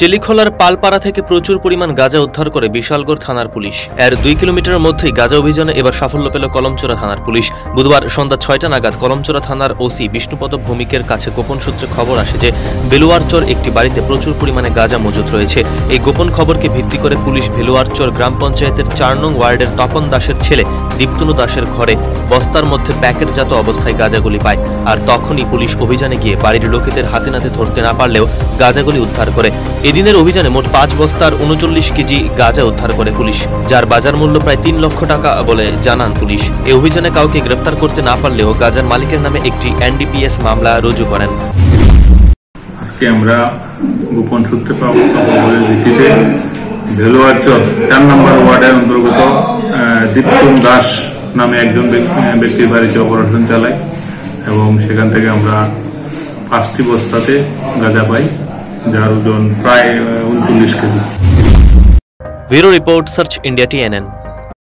চেলিখোলার পালপাড়া থেকে প্রচুর পরিমাণ গাঁজা উদ্ধার করে বিশালগড় থানার পুলিশ। এর দুই কিলোমিটারের মধ্যেই গাঁজা অভিযানে এবার সাফল্য পেল কলমচোরা থানার পুলিশ। বুধবার সন্ধ্যা ছয়টা নাগাদ কলমচোরা থানার ওসি বিষ্ণুপদ ভৌমিকের কাছে গোপন সূত্রে খবর আসে যে, বেলুয়ারচর একটি বাড়িতে প্রচুর পরিমাণে গাঁজা মজুত রয়েছে। এই গোপন খবরকে ভিত্তি করে পুলিশ বেলুয়ারচর গ্রাম পঞ্চায়েতের চার নং ওয়ার্ডের তপন দাসের ছেলে দীপ্তনু দাসের ঘরে বস্তার মধ্যে প্যাকেটজাত অবস্থায় গাঁজাগুলি পায়, আর তখনই পুলিশ অভিযানে গিয়ে বাড়ির লোকেদের হাতে নাতে ধরতে না পারলেও গাঁজাগুলি উদ্ধার করে। এদিনের অভিযানে মোট পাঁচ বস্তার উনচল্লিশ কেজি গাঁজা উদ্ধার করে পুলিশ, যার বাজার মূল্য প্রায় তিন লক্ষ টাকা বলে জানান পুলিশ। এই অভিযানে কাউকে গ্রেপ্তার করতে না পারলেও গাজার মালিকের নামে একটি এনডিপিএস মামলা রুজু করেন। আজকে আমরা গোপন সূত্রে ভিত্তিতে ভেলোয়ারচর চার নম্বর ওয়ার্ডের অন্তর্গত দীপ্তম দাস নামে একজন ব্যক্তি- ব্যক্তির বাড়িতে অপারেশন চালাই এবং সেখান থেকে আমরা পাঁচটি বস্তাতে গাঁজা পাই, যার ওজন প্রায় উনচল্লিশ KG. Bureau report, search India TNN.